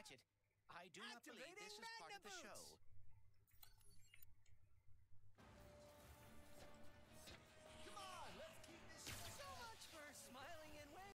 Ratchet. I do not believe this is part of the show.